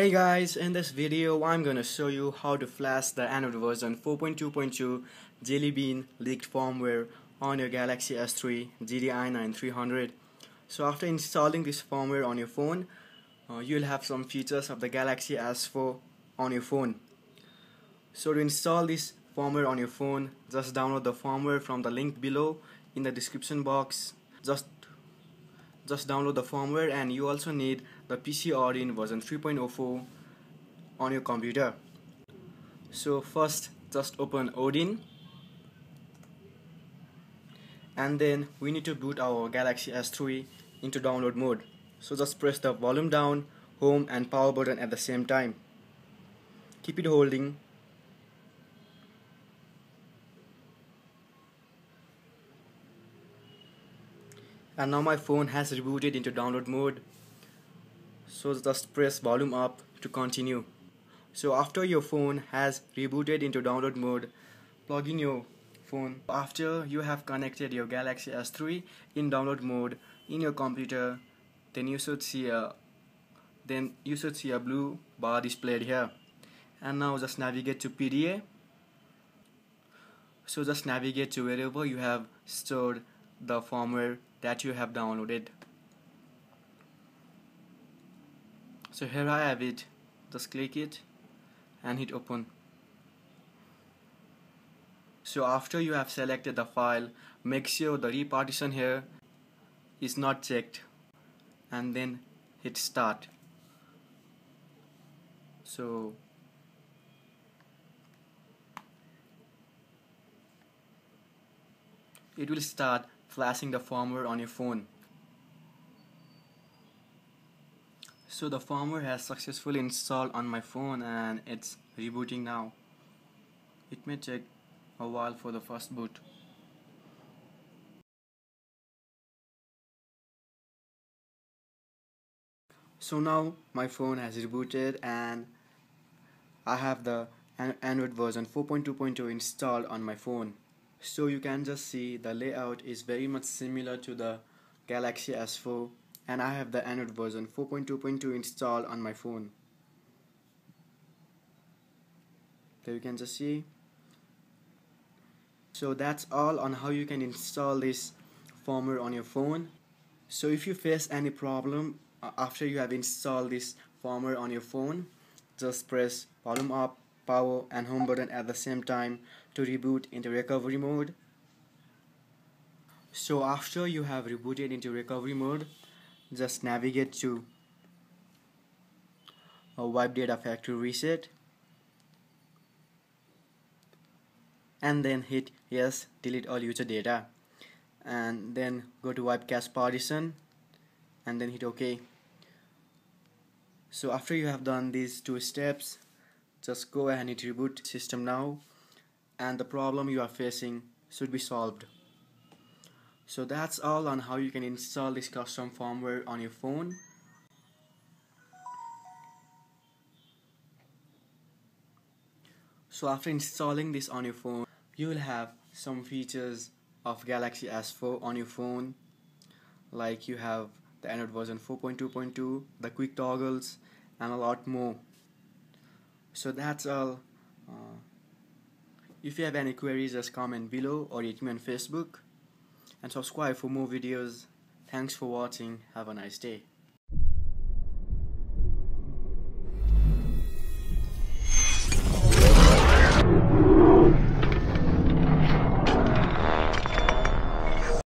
Hey guys, in this video I'm gonna show you how to flash the Android version 4.2.2 Jelly Bean leaked firmware on your Galaxy S3 GT-I9300. So after installing this firmware on your phone, uh, you'll have some features of the Galaxy S4 on your phone. So to install this firmware on your phone, just download the firmware from the link below in the description box. Just just download the firmware and you also need the PC Odin version 3.04 on your computer. So first just open Odin. And then we need to boot our Galaxy S3 into download mode. So just press the volume down home and power button at the same time. Keep it holding. And now my phone has rebooted into download mode so just press volume up to continue. So after your phone has rebooted into download mode plug in your phone. After you have connected your Galaxy S3 in download mode in your computer then you should see a then you should see a blue bar displayed here. And now just navigate to PDA so just navigate to wherever you have stored the firmware that you have downloaded so here I have it. Just click it and hit open. So after you have selected the file make sure the repartition here is not checked and then hit start. So it will start flashing the firmware on your phone. So the firmware has successfully installed on my phone and it's rebooting now. It may take a while for the first boot. So now my phone has rebooted and I have the Android version 4.2.2 installed on my phone so you can just see the layout is very much similar to the Galaxy S4 and I have the Android version 4.2.2 installed on my phone. There you can just see. So that's all on how you can install this firmware on your phone. So if you face any problem uh, after you have installed this firmware on your phone just press volume up power and home button at the same time to reboot into recovery mode. So after you have rebooted into recovery mode just navigate to a wipe data factory reset and then hit yes delete all user data and then go to wipe cache partition and then hit ok so after you have done these two steps just go ahead and reboot system now and the problem you are facing should be solved so that's all on how you can install this custom firmware on your phone. So after installing this on your phone you will have some features of Galaxy S4 on your phone. Like you have the Android version 4.2.2 the quick toggles and a lot more. So that's all. Uh, if you have any queries just comment below or hit me on facebook and subscribe for more videos. Thanks for watching. Have a nice day